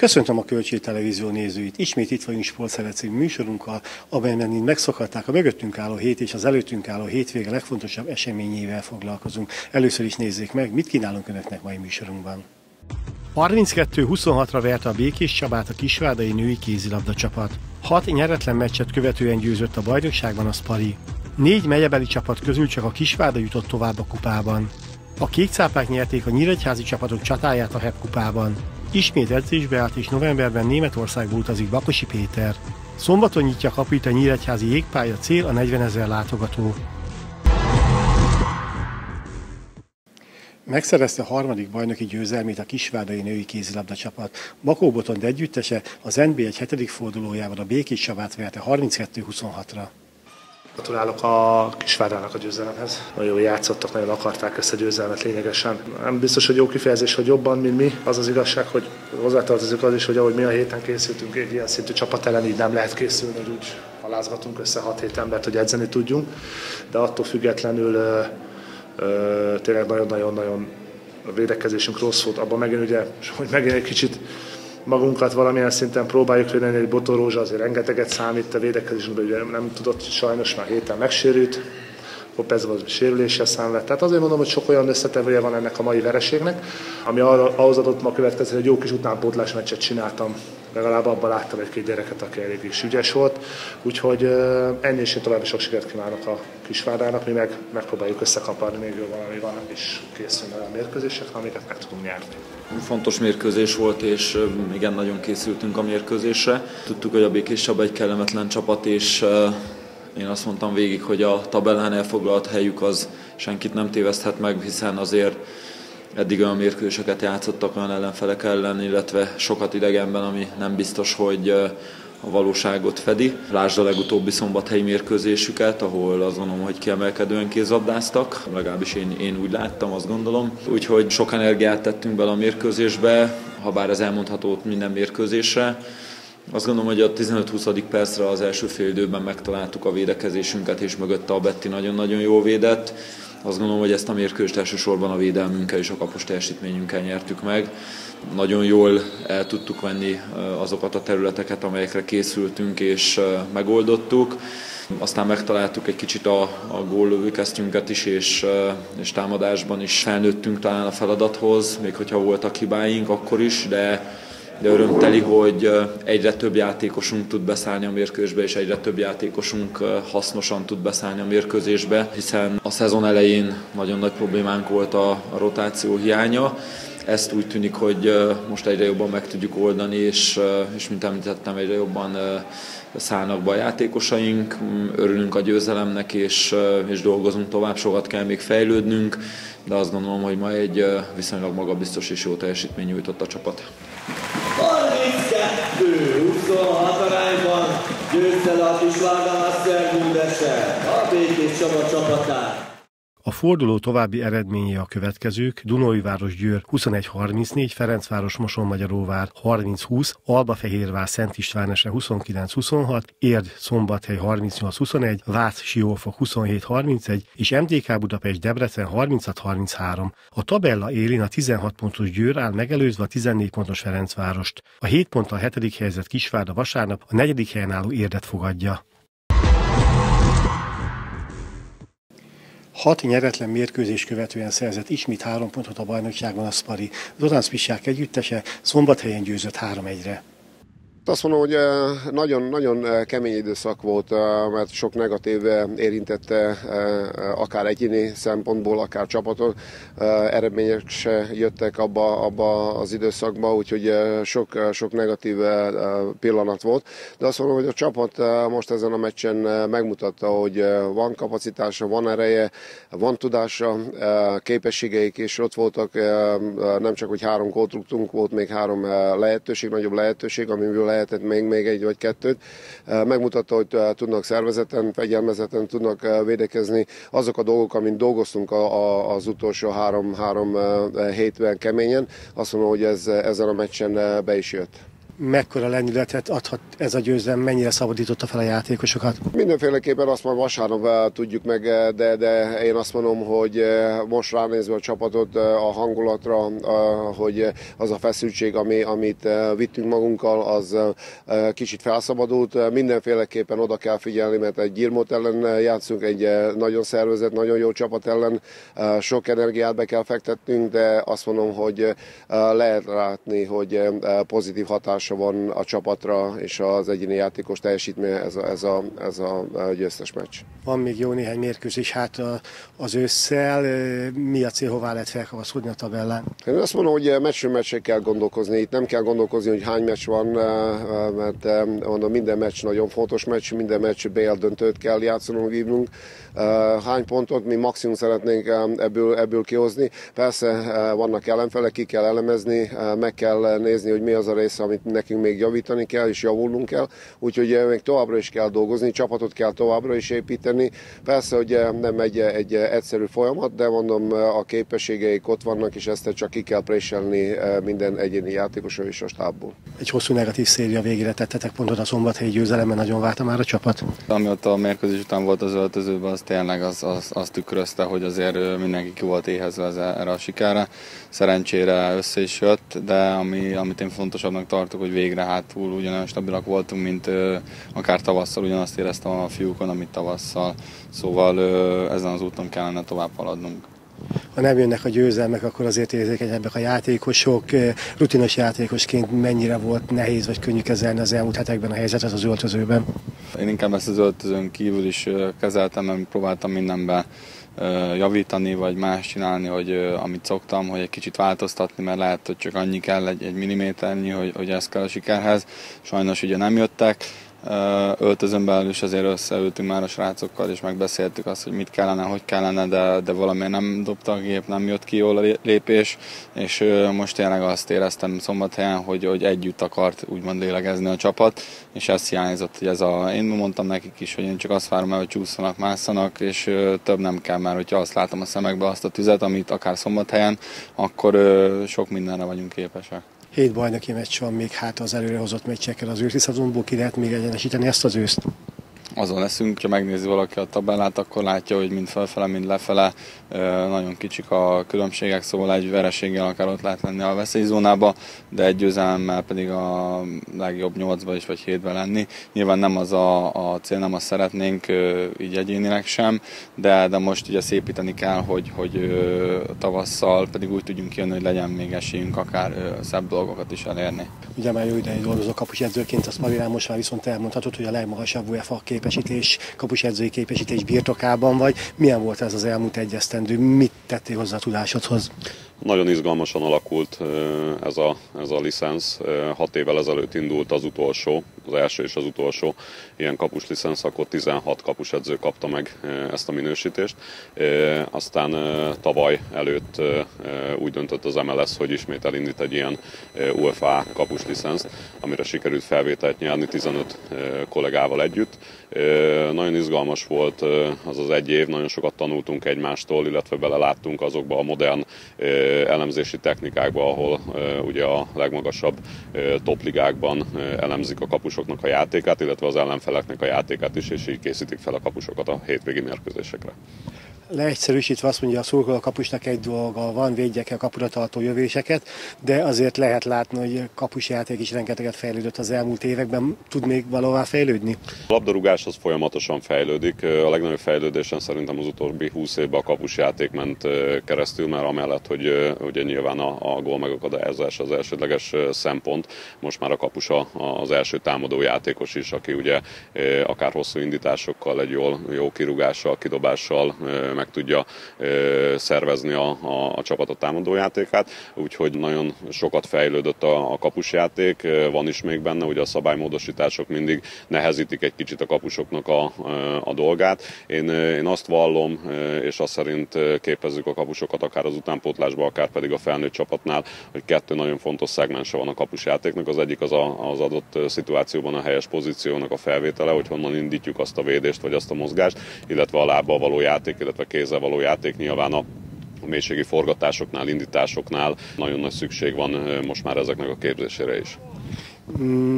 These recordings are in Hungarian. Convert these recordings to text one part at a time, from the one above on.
Köszöntöm a Kölcsé Televízió nézőit. Ismét itt vagyunk Sportszerec műsorunkkal, amelyben megszokhatták a mögöttünk álló hét és az előttünk álló hétvége legfontosabb eseményével foglalkozunk. Először is nézzék meg, mit kínálunk Önöknek mai műsorunkban. 32-26-ra verte a Békés Csabát a kisvárdai női kézilabda csapat. Hat nyeretlen meccset követően győzött a bajnokságban a Spari. Négy megyebeli csapat közül csak a Kisvárda jutott tovább a kupában. A kékcápák nyerték a nyíregyházi csapatok csatáját a HEP kupában. Ismét edzésbe állt és novemberben Németországba utazik Bakosi Péter. Szombaton nyitja kaput a Nyíregyházi jégpálya cél a 40 ezer látogató. Megszerezte a harmadik bajnoki győzelmét a kisvárdai női kézilabda csapat. Bakó Botond együttese az NB1 hetedik fordulójában a Békés Csabát verte 32-26-ra. Gratulálok a Kisvárdának a győzelemhez. Nagyon jól játszottak, nagyon akarták ezt a győzelmet lényegesen. Nem biztos, hogy jó kifejezés, hogy jobban, mint mi. Az az igazság, hogy hozzátartozik az is, hogy ahogy mi a héten készültünk, egy ilyen szintű csapat ellen így nem lehet készülni, hogy úgy halázgatunk össze 6-7 embert, hogy edzeni tudjunk. De attól függetlenül ö, ö, tényleg nagyon-nagyon-nagyon a védekezésünk rossz volt. Abban megint ugye, hogy megint egy kicsit magunkat valamilyen szinten próbáljuk védeni, egy Botorózsa azért rengeteget számít a védekezésünkben, ugye nem tudott sajnos már héten megsérült, López az sérüléssel szenved. Tehát azért mondom, hogy sok olyan összetevője van ennek a mai vereségnek, ami ahhoz adott ma következő, hogy jó kis utánpótlás meccset csináltam. Legalább abban láttam egy-két gyereket, aki elég is ügyes volt. Úgyhogy ennél is további sok sikert kívánok a kisvárának, mi meg megpróbáljuk összekaparni még valami van, és készülni a mérkőzések, amiket meg tudunk nyerni. Fontos mérkőzés volt, és igen, nagyon készültünk a mérkőzésre. Tudtuk, hogy a Békés Csaba egy kellemetlen csapat, és én azt mondtam végig, hogy a tabellán elfoglalt helyük az senkit nem téveszthet meg, hiszen azért eddig olyan mérkőzéseket játszottak olyan ellenfelek ellen, illetve sokat idegenben, ami nem biztos, hogy a valóságot fedi. Lásd a legutóbbi szombathelyi mérkőzésüket, ahol azt gondolom, hogy kiemelkedően kézabdáztak, legalábbis én, én úgy láttam, azt gondolom. Úgyhogy sok energiát tettünk bele a mérkőzésbe, ha bár ez elmondható minden mérkőzésre. Azt gondolom, hogy a 15-20. percre az első fél időben megtaláltuk a védekezésünket, és mögötte a Betti nagyon-nagyon jól védett. Azt gondolom, hogy ezt a mérkőzést elsősorban a védelmünkkel és a kapos teljesítményünkkel nyertük meg. Nagyon jól el tudtuk venni azokat a területeket, amelyekre készültünk és megoldottuk. Aztán megtaláltuk egy kicsit a, a góllövőkesztyünket is, és, és támadásban is felnőttünk talán a feladathoz, még hogyha voltak hibáink akkor is, de de örömteli, hogy egyre több játékosunk tud beszállni a mérkőzésbe, és egyre több játékosunk hasznosan tud beszállni a mérkőzésbe, hiszen a szezon elején nagyon nagy problémánk volt a, rotáció hiánya, ezt úgy tűnik, hogy most egyre jobban meg tudjuk oldani, és, és mint említettem, egyre jobban szállnak be a játékosaink, örülünk a győzelemnek, és, és dolgozunk tovább, sokat kell még fejlődnünk, de azt gondolom, hogy ma egy viszonylag magabiztos és jó teljesítmény nyújtott a csapat. 32-26 arányban győzte le a Kisvárda Master a Békés Csaba csapatát. A forduló további eredménye a következők, Dunóiváros Győr 21-34, Ferencváros Mosonmagyaróvár 30-20, Albafehérvár Szent Istvánese 29-26, Érd Szombathely 38-21, Vác Siófok 27-31 és MDK Budapest Debrecen 36-33. A tabella élén a 16 pontos Győr áll megelőzve a 14 pontos Ferencvárost. A 7 ponttal a hetedik helyzet Kisvárda vasárnap a negyedik helyen álló Érdet fogadja. Hat nyeretlen mérkőzés követően szerzett ismét három pontot a bajnokságban a Spari. Zorán Spissák együttese szombathelyen győzött 3-1-re. Azt mondom, hogy nagyon-nagyon kemény időszak volt, mert sok negatív érintette akár egyéni szempontból, akár csapatok. Eredmények se jöttek abba, abba az időszakba, úgyhogy sok, sok negatív pillanat volt. De azt mondom, hogy a csapat most ezen a meccsen megmutatta, hogy van kapacitása, van ereje, van tudása, képességeik is ott voltak. Nem csak, hogy három gólt volt még három lehetőség, nagyobb lehetőség, amiből lehetett még, még egy vagy kettőt. Megmutatta, hogy tudnak szervezeten, fegyelmezeten tudnak védekezni. Azok a dolgok, amin dolgoztunk az utolsó három, három hétben keményen, azt mondom, hogy ez ezen a meccsen be is jött. Mekkora lendületet adhat ez a győzelem, mennyire szabadította fel a játékosokat? Mindenféleképpen azt majd vasárnap eh, tudjuk meg, eh, de, de én azt mondom, hogy eh, most ránézve a csapatot, a hangulatra, hogy az a feszültség, ami, amit vittünk magunkkal, az kicsit felszabadult. Mindenféleképpen oda kell figyelni, mert egy Girmot ellen játszunk, egy nagyon szervezett, nagyon jó csapat ellen. Sok energiát be kell fektetnünk, de azt mondom, hogy lehet látni, hogy pozitív hatása van a csapatra és az egyéni játékos teljesítménye ez a, ez a, ez a győztes meccs. Van még jó néhány mérkőzés hát az ősszel. Mi a cél, hová lehet felkapaszkodni a tabellán? Én azt mondom, hogy meccsről meccsre kell gondolkozni. Itt nem kell gondolkozni, hogy hány meccs van, mert mondom, minden meccs nagyon fontos meccs, minden meccs döntőt kell játszanunk, vívnunk. Hány pontot mi maximum szeretnénk ebből, ebből kihozni. Persze vannak ellenfelek, ki kell elemezni, meg kell nézni, hogy mi az a része, amit nekünk még javítani kell, és javulnunk kell. Úgyhogy még továbbra is kell dolgozni, csapatot kell továbbra is építeni. Persze, hogy nem egy, egy egyszerű folyamat, de mondom, a képességeik ott vannak, és ezt csak ki kell préselni minden egyéni játékosról és a stábból. Egy hosszú negatív széria végére tettetek pontot a szombathelyi győzelemben, nagyon várta már a csapat. Ami ott a mérkőzés után volt az öltözőben, az tényleg az, az, az tükrözte, hogy azért mindenki ki volt éhezve erre a sikára. Szerencsére össze is jött, de ami, amit én fontosabbnak tartok, hogy végre hátul ugyanolyan stabilak voltunk, mint akár tavasszal, ugyanazt éreztem a fiúkon, amit tavasszal. Szóval ezen az úton kellene tovább haladnunk ha nem jönnek a győzelmek, akkor azért érzékenyebbek a játékosok. Rutinos játékosként mennyire volt nehéz vagy könnyű kezelni az elmúlt hetekben a helyzetet az öltözőben? Én inkább ezt az öltözőn kívül is kezeltem, mert próbáltam mindenben javítani, vagy más csinálni, hogy amit szoktam, hogy egy kicsit változtatni, mert lehet, hogy csak annyi kell, egy, egy milliméternyi, hogy, hogy ez kell a sikerhez. Sajnos ugye nem jöttek, öltözön belül is azért összeültünk már a srácokkal, és megbeszéltük azt, hogy mit kellene, hogy kellene, de, de valamiért nem dobta a gép, nem jött ki jól a lépés, és most tényleg azt éreztem szombathelyen, hogy, hogy együtt akart úgymond lélegezni a csapat, és ez hiányzott, hogy ez a, én mondtam nekik is, hogy én csak azt várom el, hogy csúszanak, másszanak, és több nem kell, mert hogyha azt látom a szemekbe azt a tüzet, amit akár szombathelyen, akkor sok mindenre vagyunk képesek hét bajnoki meccs van még hát az előrehozott meccsekkel az őszi szezonból, ki lehet még egyenesíteni ezt az őszt? Azon leszünk, ha megnézi valaki a tabellát, akkor látja, hogy mind felfele, mind lefele nagyon kicsik a különbségek, szóval egy vereséggel akár ott lehet lenni a veszélyzónába, de egy győzelemmel pedig a legjobb nyolcba is vagy hétbe lenni. Nyilván nem az a, a cél, nem azt szeretnénk így egyénileg sem, de, de most ugye szépíteni kell, hogy, hogy tavasszal pedig úgy tudjunk kijönni, hogy legyen még esélyünk akár szebb dolgokat is elérni. Ugye már jó ideig dolgozó kapus edzőként, azt Marilán most már viszont elmondhatod, hogy a legmagasabb UEFA képesítés, kapusedzői képesítés birtokában vagy. Milyen volt ez az elmúlt egy esztendő? Mit tettél hozzá a tudásodhoz? Nagyon izgalmasan alakult ez a, ez a licensz. Hat évvel ezelőtt indult az utolsó, az első és az utolsó ilyen kapus licensz, akkor 16 kapusedző kapta meg ezt a minősítést. Aztán tavaly előtt úgy döntött az MLS, hogy ismét elindít egy ilyen UEFA kapus licenzt, amire sikerült felvételt nyerni 15 kollégával együtt. Nagyon izgalmas volt az az egy év, nagyon sokat tanultunk egymástól, illetve beleláttunk azokba a modern elemzési technikákba, ahol ugye a legmagasabb topligákban elemzik a kapusoknak a játékát, illetve az ellenfeleknek a játékát is, és így készítik fel a kapusokat a hétvégi mérkőzésekre leegyszerűsítve azt mondja a szurkoló kapusnak egy dolga van, védje kell kapura tartó jövéseket, de azért lehet látni, hogy kapusjáték is rengeteget fejlődött az elmúlt években. Tud még valahová fejlődni? A labdarúgás az folyamatosan fejlődik. A legnagyobb fejlődésen szerintem az utóbbi 20 évben a kapusjáték ment keresztül, mert amellett, hogy ugye nyilván a, a gól megakadályozás az elsődleges szempont, most már a kapus az első támadó játékos is, aki ugye akár hosszú indításokkal, egy jól, jó kirúgással, kidobással meg tudja szervezni a, a, a csapat a támadójátékát, úgyhogy nagyon sokat fejlődött a, a kapusjáték, van is még benne, hogy a szabálymódosítások mindig nehezítik egy kicsit a kapusoknak a, a dolgát. Én, én azt vallom, és azt szerint képezzük a kapusokat akár az utánpótlásban, akár pedig a felnőtt csapatnál, hogy kettő nagyon fontos szegmense van a kapusjátéknak. Az egyik az a, az adott szituációban a helyes pozíciónak a felvétele, hogy honnan indítjuk azt a védést vagy azt a mozgást, illetve a lábbal való játék, illetve kézzel való játék nyilván a a mélységi forgatásoknál, indításoknál nagyon nagy szükség van most már ezeknek a képzésére is.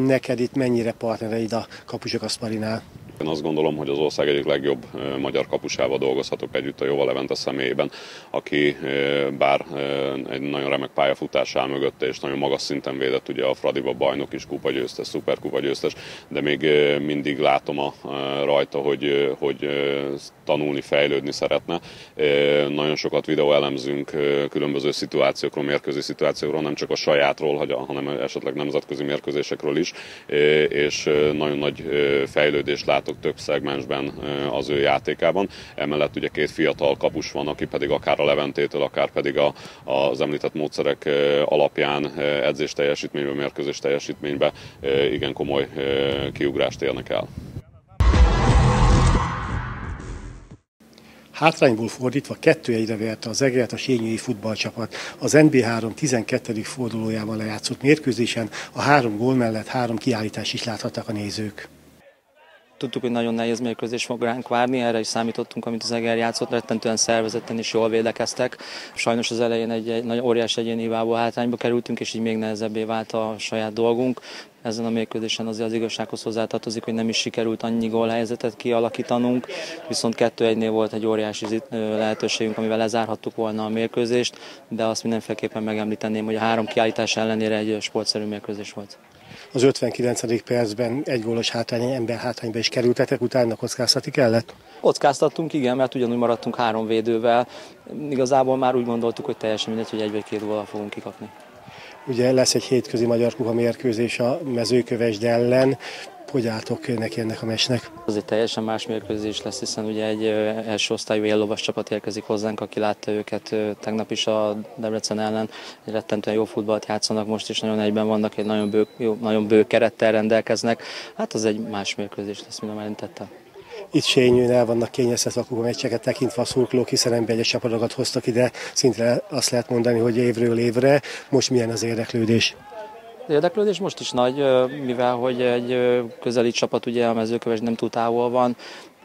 Neked itt mennyire partnereid a kapusok Aszparinál? Én azt gondolom, hogy az ország egyik legjobb magyar kapusával dolgozhatok együtt a Jóval Levente személyében, aki bár egy nagyon remek pályafutás áll mögötte, és nagyon magas szinten védett, ugye a Fradiba bajnok is kupa győztes, szuperkupa győztes, de még mindig látom a, rajta, hogy, hogy tanulni, fejlődni szeretne. Nagyon sokat videó elemzünk különböző szituációkról, mérkőző szituációkról, nem csak a sajátról, hanem esetleg nemzetközi mérkőzésekről is, és nagyon nagy fejlődést látok látok több szegmensben az ő játékában. Emellett ugye két fiatal kapus van, aki pedig akár a Leventétől, akár pedig a, az említett módszerek alapján edzés teljesítményben, mérkőzés teljesítményben igen komoly kiugrást érnek el. Hátrányból fordítva kettő egyre verte az egeret a sényői futballcsapat. Az NB3 12. fordulójában lejátszott mérkőzésen a három gól mellett három kiállítás is láthattak a nézők. Tudtuk, hogy nagyon nehéz mérkőzés fog ránk várni, erre is számítottunk, amit az Eger játszott, rettentően szervezetten is jól védekeztek. Sajnos az elején egy, egy nagyon óriás egyéni hibából hátrányba kerültünk, és így még nehezebbé vált a saját dolgunk. Ezen a mérkőzésen azért az igazsághoz hozzátartozik, hogy nem is sikerült annyi gólhelyzetet kialakítanunk, viszont 2-1-nél volt egy óriási lehetőségünk, amivel lezárhattuk volna a mérkőzést, de azt mindenféleképpen megemlíteném, hogy a három kiállítás ellenére egy sportszerű mérkőzés volt az 59. percben egy gólos hátrány, ember hátrányba is kerültetek, utána kockáztatni kellett? Kockáztattunk, igen, mert ugyanúgy maradtunk három védővel. Igazából már úgy gondoltuk, hogy teljesen mindegy, hogy egy vagy két góllal fogunk kikapni. Ugye lesz egy hétközi magyar kupa mérkőzés a mezőkövesd ellen hogy álltok neki ennek a mesnek? Az egy teljesen más mérkőzés lesz, hiszen ugye egy első osztályú éllovas csapat érkezik hozzánk, aki látta őket tegnap is a Debrecen ellen. Egy rettentően jó futballt játszanak most is, nagyon egyben vannak, egy nagyon bő, jó, nagyon bő kerettel rendelkeznek. Hát az egy más mérkőzés lesz, mint említettem. Itt sényűn el vannak kényeztetve a kupa meccseket tekintve a szurkolók, hiszen nem egyes csapatokat hoztak ide, szintre azt lehet mondani, hogy évről évre. Most milyen az érdeklődés? Érdeklődés most is nagy, mivel hogy egy közeli csapat ugye a mezőköves nem túl távol van,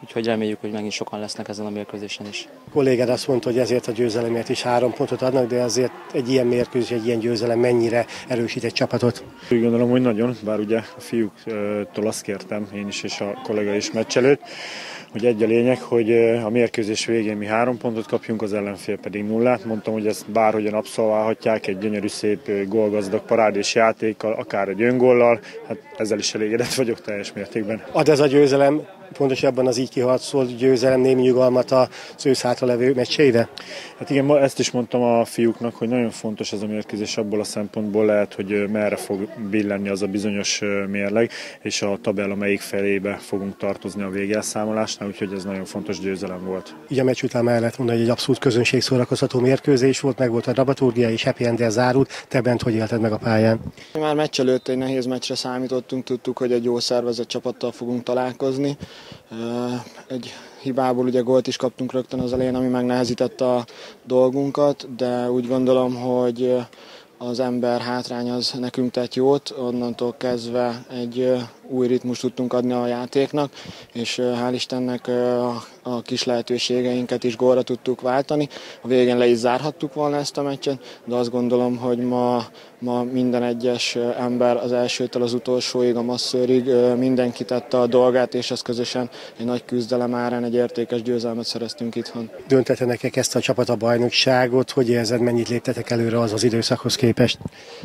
úgyhogy reméljük, hogy megint sokan lesznek ezen a mérkőzésen is. A kollégád azt mondta, hogy ezért a győzelemért is három pontot adnak, de azért egy ilyen mérkőzés, egy ilyen győzelem mennyire erősít egy csapatot? Úgy gondolom, hogy nagyon, bár ugye a fiúktól azt kértem én is és a kollega is meccs előtt, hogy egy a lényeg, hogy a mérkőzés végén mi három pontot kapjunk, az ellenfél pedig nullát. Mondtam, hogy ezt bárhogyan abszolválhatják egy gyönyörű szép gólgazdag parádés játékkal, akár egy öngollal, hát ezzel is elégedett vagyok teljes mértékben. Ad ez a győzelem pontosabban az így kiharcolt győzelem némi nyugalmat a ősz levő meccseire? Hát igen, ma ezt is mondtam a fiúknak, hogy nagyon fontos ez a mérkőzés abból a szempontból lehet, hogy merre fog billenni az a bizonyos mérleg, és a tabella melyik felébe fogunk tartozni a végelszámolásnál, úgyhogy ez nagyon fontos győzelem volt. Ugye a meccs után mellett mondani, hogy egy abszolút közönség szórakoztató mérkőzés volt, meg volt a dramaturgia és happy end zárult. Te bent hogy élted meg a pályán? Már meccs előtt egy nehéz meccsre számítottunk, tudtuk, hogy egy jó szervezett csapattal fogunk találkozni. Egy hibából ugye gólt is kaptunk rögtön az elején, ami megnehezítette a dolgunkat, de úgy gondolom, hogy az ember hátrány az nekünk tett jót, onnantól kezdve egy új ritmust tudtunk adni a játéknak, és hál' Istennek a kis lehetőségeinket is gólra tudtuk váltani. A végén le is zárhattuk volna ezt a meccset, de azt gondolom, hogy ma, ma minden egyes ember az elsőtől az utolsóig, a masszőrig mindenki tette a dolgát, és ez közösen egy nagy küzdelem árán egy értékes győzelmet szereztünk itthon. Döntetenek ezt a csapat a bajnokságot, hogy érzed, mennyit léptetek előre az az időszakhoz képest?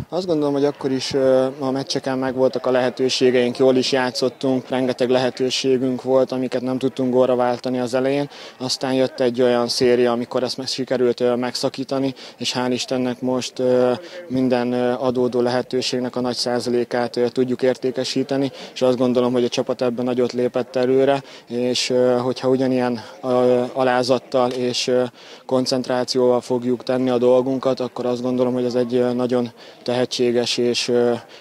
Azt gondolom, hogy akkor is a meccseken megvoltak a lehetőségeink, jól is játszottunk, rengeteg lehetőségünk volt, amiket nem tudtunk góra váltani az elején. Aztán jött egy olyan széria, amikor ezt meg sikerült megszakítani, és hál' Istennek most minden adódó lehetőségnek a nagy százalékát tudjuk értékesíteni, és azt gondolom, hogy a csapat ebben nagyot lépett előre, és hogyha ugyanilyen alázattal és koncentrációval fogjuk tenni a dolgunkat, akkor azt gondolom, hogy ez egy nagyon tehetséges és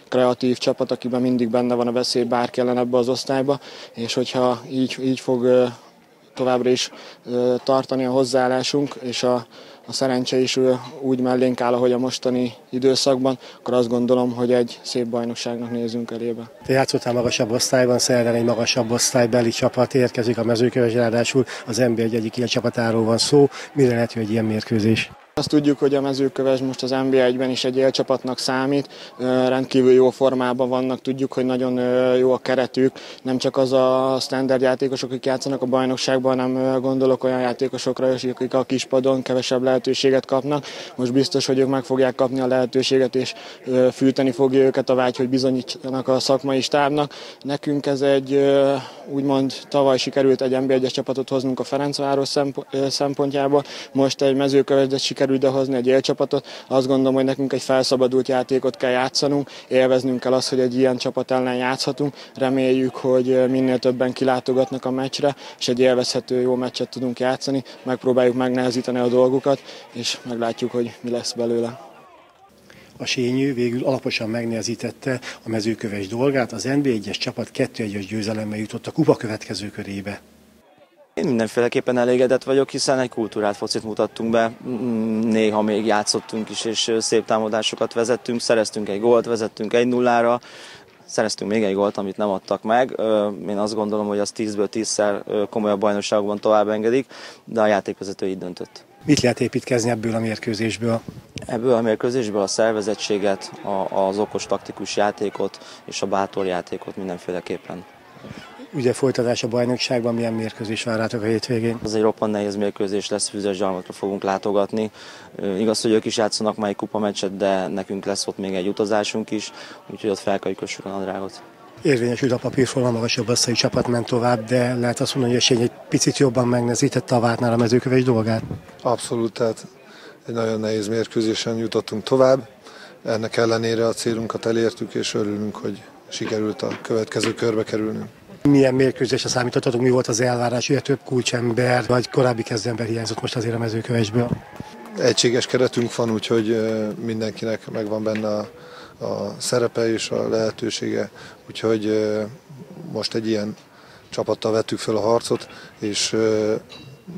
kreatív csapat, akiben mindig benne van a veszély bárki ellen ebbe az osztályba, és hogyha így, így fog továbbra is tartani a hozzáállásunk, és a, a szerencse is úgy mellénk áll, ahogy a mostani időszakban, akkor azt gondolom, hogy egy szép bajnokságnak nézünk elébe. Te játszottál magasabb osztályban, szerdán egy magasabb osztálybeli csapat érkezik a mezőköves, ráadásul az NB1 egyik ilyen csapatáról van szó. Mire lehet, hogy egy ilyen mérkőzés? Azt tudjuk, hogy a mezőköves most az NB1-ben is egy élcsapatnak számít, rendkívül jó formában vannak, tudjuk, hogy nagyon jó a keretük, nem csak az a standard játékosok, akik játszanak a bajnokságban, hanem gondolok olyan játékosokra is, akik a kispadon kevesebb lehetőséget kapnak. Most biztos, hogy ők meg fogják kapni a lehetőséget, és fűteni fogja őket a vágy, hogy bizonyítsanak a szakmai stábnak. Nekünk ez egy úgymond tavaly sikerült egy NB1-es csapatot hoznunk a Ferencváros szempontjából, most egy mezőköveset sikerült idehozni egy élcsapatot. Azt gondolom, hogy nekünk egy felszabadult játékot kell játszanunk, élveznünk kell azt, hogy egy ilyen csapat ellen játszhatunk. Reméljük, hogy minél többen kilátogatnak a meccsre, és egy élvezhető jó meccset tudunk játszani. Megpróbáljuk megnehezíteni a dolgukat, és meglátjuk, hogy mi lesz belőle. A Sényű végül alaposan megnehezítette a mezőköves dolgát, az NB1-es csapat 2-1-es győzelemmel jutott a kupa következő körébe. Én mindenféleképpen elégedett vagyok, hiszen egy kultúrát focit mutattunk be, néha még játszottunk is, és szép támadásokat vezettünk, szereztünk egy gólt, vezettünk egy nullára, szereztünk még egy gólt, amit nem adtak meg. Én azt gondolom, hogy az 10-ből 10-szer komolyabb bajnokságokban tovább engedik, de a játékvezető így döntött. Mit lehet építkezni ebből a mérkőzésből? Ebből a mérkőzésből a szervezettséget, az okos taktikus játékot és a bátor játékot mindenféleképpen. Ugye folytatás a bajnokságban, milyen mérkőzés vár rátok a hétvégén? Ez egy roppant nehéz mérkőzés lesz, Füzes gyarmatokra fogunk látogatni. Igaz, hogy ők is játszanak már egy kupameccset, de nekünk lesz ott még egy utazásunk is, úgyhogy ott fel kell a nadrágot. Érvényesült a papírforma, magasabb asszai csapat ment tovább, de lehet azt mondani, hogy egy picit jobban megnezítette a vártnál a mezőköves dolgát? Abszolút, tehát egy nagyon nehéz mérkőzésen jutottunk tovább. Ennek ellenére a célunkat elértük, és örülünk, hogy sikerült a következő körbe kerülnünk. Milyen mérkőzésre számítottatok, mi volt az elvárás, ugye több kulcsember, vagy korábbi kezdember hiányzott most azért a mezőkövesből? Egységes keretünk van, úgyhogy mindenkinek megvan benne a, a szerepe és a lehetősége, úgyhogy most egy ilyen csapattal vettük fel a harcot, és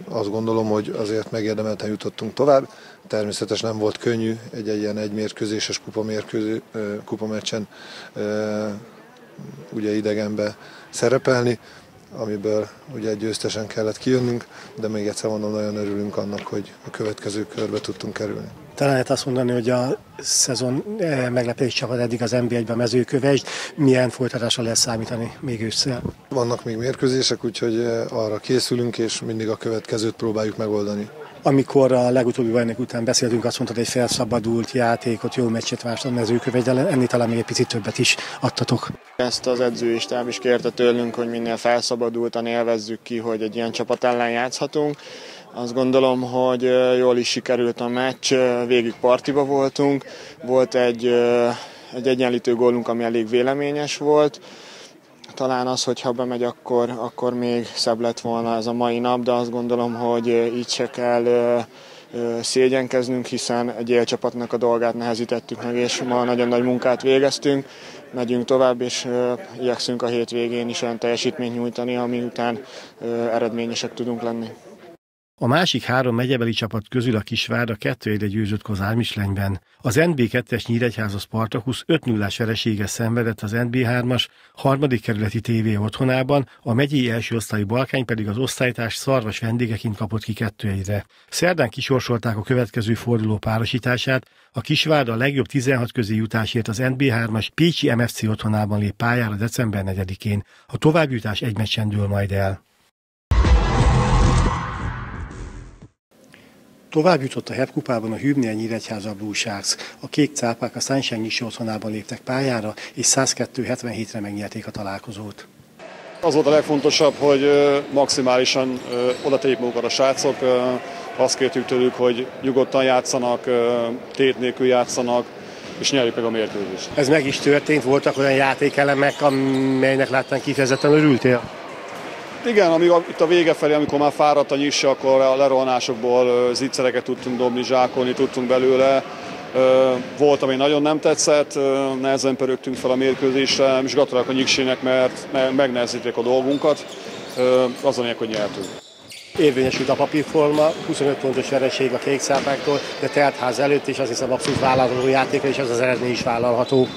azt gondolom, hogy azért megérdemelten jutottunk tovább. Természetesen nem volt könnyű egy, egy ilyen egymérkőzéses kupa, mérkőző, kupa meccsen ugye idegenbe szerepelni, amiből ugye győztesen kellett kijönnünk, de még egyszer mondom, nagyon örülünk annak, hogy a következő körbe tudtunk kerülni. Talán lehet azt mondani, hogy a szezon eh, meglepés csapat eddig az NB1-ben mezőköves, milyen folytatásra lesz számítani még ősszel? Vannak még mérkőzések, úgyhogy eh, arra készülünk, és mindig a következőt próbáljuk megoldani. Amikor a legutóbbi bajnok után beszéltünk, azt mondtad, hogy felszabadult játékot, jó meccset vársz a mezőkövegy, de ennél talán még egy picit többet is adtatok. Ezt az edzői stáb is kérte tőlünk, hogy minél felszabadultan élvezzük ki, hogy egy ilyen csapat ellen játszhatunk. Azt gondolom, hogy jól is sikerült a meccs, végig partiba voltunk, volt egy, egy egyenlítő gólunk, ami elég véleményes volt, talán az, hogyha bemegy, akkor, akkor még szebb lett volna ez a mai nap, de azt gondolom, hogy így se kell szégyenkeznünk, hiszen egy élcsapatnak a dolgát nehezítettük meg, és ma nagyon nagy munkát végeztünk. Megyünk tovább, és igyekszünk a hétvégén is olyan teljesítményt nyújtani, ami után eredményesek tudunk lenni. A másik három megyebeli csapat közül a Kisvárda 2 1 győzött Kozár Mislenyben. Az NB2-es Nyíregyháza Spartakusz 5 0 veresége szenvedett az NB3-as harmadik kerületi TV otthonában, a megyei első osztályi Balkány pedig az osztálytárs szarvas vendégeként kapott ki 2 1 Szerdán kisorsolták a következő forduló párosítását, a Kisvárda a legjobb 16 közé jutásért az NB3-as Pécsi MFC otthonában lép pályára december 4-én. A továbbjutás egy meccsen dől majd el. Tovább jutott a Hepkupában a Hübnél Nyíregyháza Blue Sharks. A kék cápák a Sunshine otthonában léptek pályára, és 102-77-re megnyerték a találkozót. Az volt a legfontosabb, hogy maximálisan oda tegyük magukat a srácok. Azt kértük tőlük, hogy nyugodtan játszanak, tét nélkül játszanak, és nyerjük meg a mérkőzést. Ez meg is történt, voltak olyan játékelemek, amelynek láttán kifejezetten örültél? Igen, ami itt a vége felé, amikor már fáradt a nyisse, akkor a lerohanásokból zicsereket tudtunk dobni, zsákolni tudtunk belőle. Volt, ami nagyon nem tetszett, nehezen pörögtünk fel a mérkőzésre, és gratulálok a nyiksének, mert megnehezítették a dolgunkat. Az a hogy nyertünk. Érvényesült a papírforma, 25 pontos vereség a kékszápáktól, de teltház előtt is azt hiszem abszolút vállalható játékra, és az az eredmény is vállalható.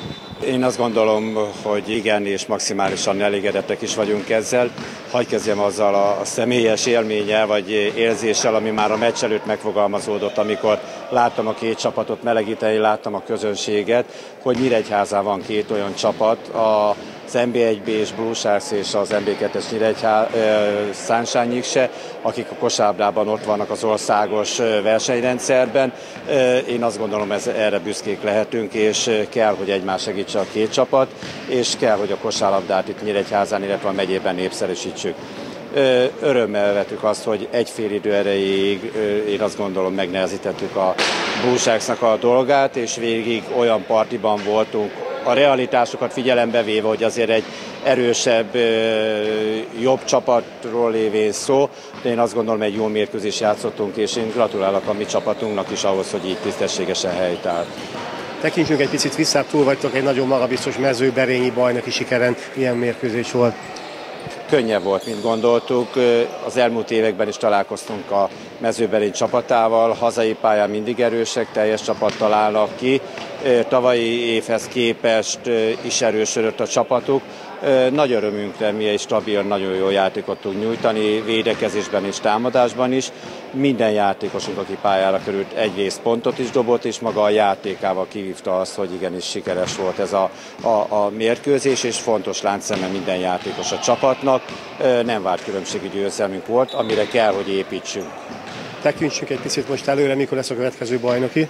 Én azt gondolom, hogy igen, és maximálisan elégedettek is vagyunk ezzel. hagyj kezdjem azzal a, személyes élménnyel vagy érzéssel, ami már a meccs előtt megfogalmazódott, amikor láttam a két csapatot melegíteni, láttam a közönséget, hogy Nyíregyházán van két olyan csapat, a az MB1B és Sharks és az MB2-es Nyíregyhá, Szánsány se, akik a kosárdában ott vannak az országos versenyrendszerben. Én azt gondolom, ez, erre büszkék lehetünk, és kell, hogy egymás segítse a két csapat, és kell, hogy a kosárlabdát itt Nyíregyházán, illetve a megyében népszerűsítsük örömmel vettük azt, hogy egy fél idő erejéig én azt gondolom megnehezítettük a Blue a dolgát, és végig olyan partiban voltunk, a realitásokat figyelembe véve, hogy azért egy erősebb, jobb csapatról lévén szó, de én azt gondolom, egy jó mérkőzés játszottunk, és én gratulálok a mi csapatunknak is ahhoz, hogy így tisztességesen helytált. Tekintsünk egy picit vissza, túl vagytok egy nagyon magabiztos mezőberényi bajnoki sikeren. Milyen mérkőzés volt? Könnyebb volt, mint gondoltuk. Az elmúlt években is találkoztunk a mezőberény csapatával, hazai pályán mindig erősek, teljes csapattal állnak ki. Tavalyi évhez képest is erősödött a csapatuk. Nagy örömünkre mi egy stabil, nagyon jó játékot tudunk nyújtani, védekezésben és támadásban is. Minden játékosunk, aki pályára került, egyrészt pontot is dobott, és maga a játékával kivívta azt, hogy igenis sikeres volt ez a, a, a mérkőzés, és fontos láncszeme minden játékos a csapatnak. Nem várt különbségű győzelmünk volt, amire kell, hogy építsünk. Tekintsünk egy picit most előre, mikor lesz a következő bajnoki.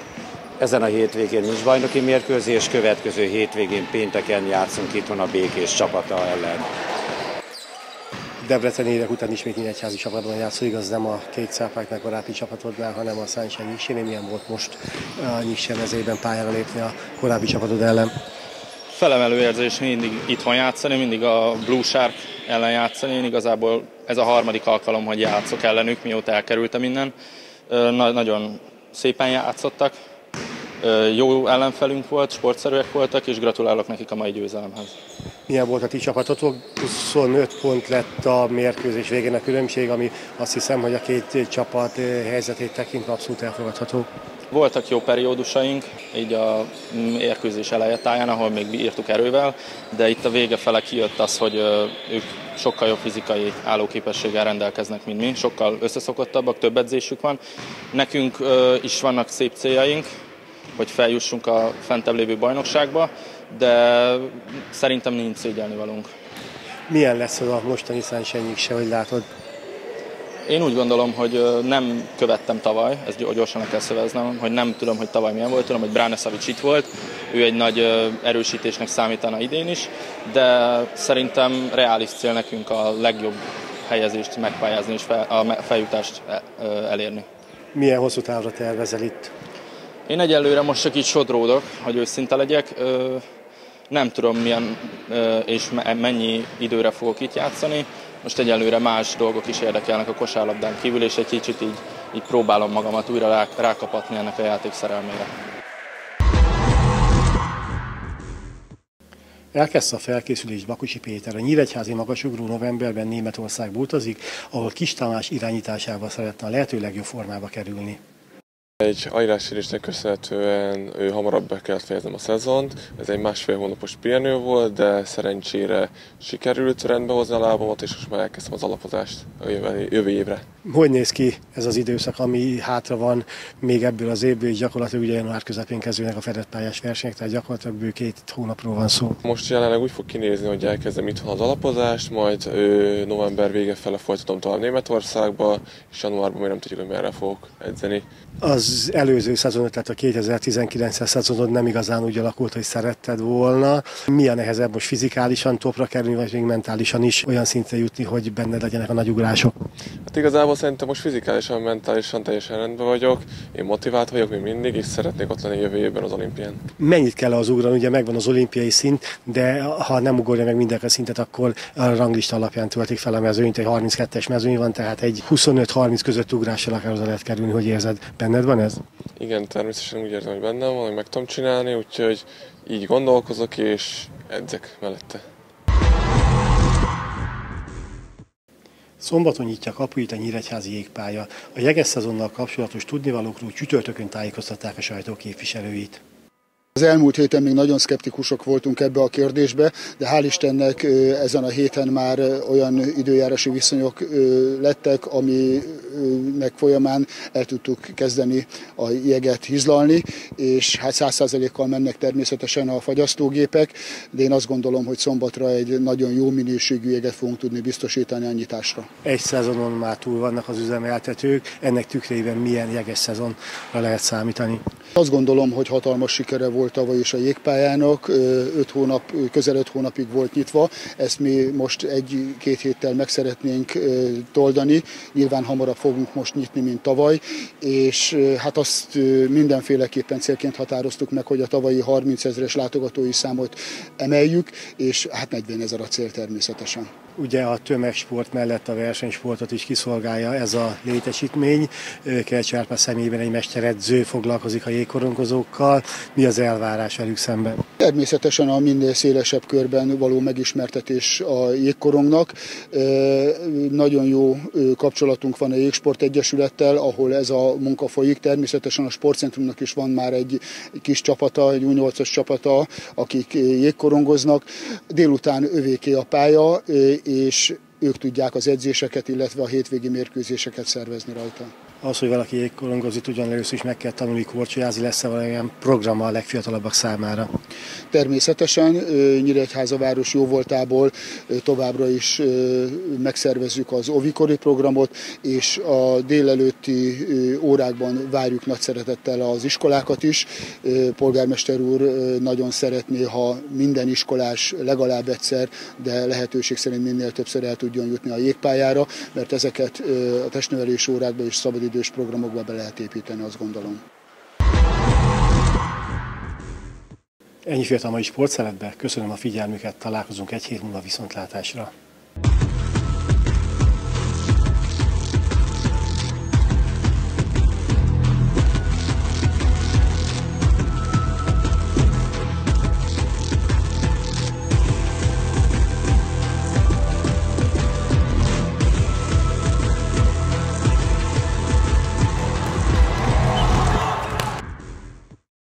Ezen a hétvégén nincs bajnoki mérkőzés, következő hétvégén pénteken játszunk itt van a Békés csapata ellen. Debrecen évek után ismét egyházi csapatban játszó, igaz nem a két cápáknak a rápi csapatodnál, hanem a Szánság Nyíksén. Milyen volt most a vezében pályára lépni a korábbi csapatod ellen? Felemelő érzés mindig itthon játszani, mindig a Blue Shark ellen játszani. Én igazából ez a harmadik alkalom, hogy játszok ellenük, mióta elkerültem innen. Na- nagyon szépen játszottak, jó ellenfelünk volt, sportszerűek voltak, és gratulálok nekik a mai győzelemhez. Milyen volt a ti csapatotok? 25 pont lett a mérkőzés végén a különbség, ami azt hiszem, hogy a két csapat helyzetét tekintve abszolút elfogadható. Voltak jó periódusaink, így a mérkőzés eleje táján, ahol még bírtuk erővel, de itt a vége fele kijött az, hogy ők sokkal jobb fizikai állóképességgel rendelkeznek, mint mi, sokkal összeszokottabbak, több edzésük van. Nekünk is vannak szép céljaink, hogy feljussunk a fentebb lévő bajnokságba, de szerintem nincs szégyelni valunk. Milyen lesz az a mostani Szentsenyik se, hogy látod? Én úgy gondolom, hogy nem követtem tavaly, ezt gyorsan le kell szöveznem, hogy nem tudom, hogy tavaly milyen volt, tudom, hogy Bráneszavics itt volt, ő egy nagy erősítésnek számítana idén is, de szerintem reális cél nekünk a legjobb helyezést megpályázni és a feljutást elérni. Milyen hosszú távra tervezel itt? Én egyelőre most csak így sodródok, hogy őszinte legyek. Nem tudom milyen és mennyi időre fogok itt játszani. Most egyelőre más dolgok is érdekelnek a kosárlabdán kívül, és egy kicsit így, így próbálom magamat újra rákapatni ennek a játék szerelmére. Elkezdte a felkészülést Bakusi Péter. A Nyíregyházi magasugró novemberben Németországba utazik, ahol Kis Tamás irányításával szeretne a lehető legjobb formába kerülni. Egy ajrásérésnek köszönhetően ő hamarabb be kellett fejeznem a szezont. Ez egy másfél hónapos pihenő volt, de szerencsére sikerült rendbe hozni a lábamat, és most már elkezdtem az alapozást a jövő, jövő évre. Hogy néz ki ez az időszak, ami hátra van még ebből az évből, és gyakorlatilag ugye január közepén kezdődnek a fedett pályás versenyek, tehát gyakorlatilag bő két hónapról van szó. Most jelenleg úgy fog kinézni, hogy elkezdem itthon az alapozást, majd ő, november vége fele folytatom tovább Németországba, és januárban még nem tudjuk, hogy merre fogok edzeni. Az előző szezon, tehát a 2019-es szezonod nem igazán úgy alakult, hogy szeretted volna. Mi a nehezebb most fizikálisan topra kerülni, vagy még mentálisan is olyan szintre jutni, hogy benned legyenek a nagy ugrások? Hát igazából szerintem most fizikálisan, mentálisan teljesen rendben vagyok. Én motivált vagyok még mindig, és szeretnék ott lenni jövő évben az olimpián. Mennyit kell az ugrani? Ugye megvan az olimpiai szint, de ha nem ugorja meg mindenki a szintet, akkor a ranglista alapján töltik fel a mezőnyt, egy 32-es mezőny van, tehát egy 25-30 között ugrással akár oda lehet kerülni, hogy érzed. Benned van ez? Igen, természetesen úgy érzem, hogy bennem van, hogy meg tudom csinálni, úgyhogy így gondolkozok és edzek mellette. Szombaton nyitja kapuit a Nyíregyházi jégpálya. A jeges szezonnal kapcsolatos tudnivalókról csütörtökön tájékoztatták a sajtó képviselőit. Az elmúlt héten még nagyon szkeptikusok voltunk ebbe a kérdésbe, de hál' Istennek ezen a héten már olyan időjárási viszonyok lettek, aminek folyamán el tudtuk kezdeni a jeget hizlalni, és hát száz százalékkal mennek természetesen a fagyasztógépek, de én azt gondolom, hogy szombatra egy nagyon jó minőségű jeget fogunk tudni biztosítani a nyitásra. Egy szezonon már túl vannak az üzemeltetők, ennek tükrében milyen jeges szezonra lehet számítani? Azt gondolom, hogy hatalmas sikere volt tavaly is a jégpályának, öt hónap, közel öt hónapig volt nyitva, ezt mi most egy-két héttel meg szeretnénk toldani, nyilván hamarabb fogunk most nyitni, mint tavaly, és hát azt mindenféleképpen célként határoztuk meg, hogy a tavalyi 30 ezeres látogatói számot emeljük, és hát 40 ezer a cél természetesen. Ugye a tömegsport mellett a versenysportot is kiszolgálja ez a létesítmény. Kelcsárpa személyében egy mesteredző foglalkozik a jégkorongozókkal. Mi az elvárás velük szemben? Természetesen a minél szélesebb körben való megismertetés a jégkorongnak. Nagyon jó kapcsolatunk van a Jégsport Egyesülettel, ahol ez a munka folyik. Természetesen a sportcentrumnak is van már egy kis csapata, egy U8-as csapata, akik jégkorongoznak. Délután övéké a pálya, és ők tudják az edzéseket, illetve a hétvégi mérkőzéseket szervezni rajta az, hogy valaki jégkorongozni tudjon, először is meg kell tanulni korcsolyázni, lesz-e valamilyen program a legfiatalabbak számára? Természetesen Nyíregyházaváros jóvoltából továbbra is megszervezzük az ovikori programot, és a délelőtti órákban várjuk nagy szeretettel az iskolákat is. Polgármester úr nagyon szeretné, ha minden iskolás legalább egyszer, de lehetőség szerint minél többször el tudjon jutni a jégpályára, mert ezeket a testnevelés órákban is szabadidő idős programokba be lehet építeni, azt gondolom. Ennyi fért a mai sportszeretbe. Köszönöm a figyelmüket, találkozunk egy hét múlva viszontlátásra.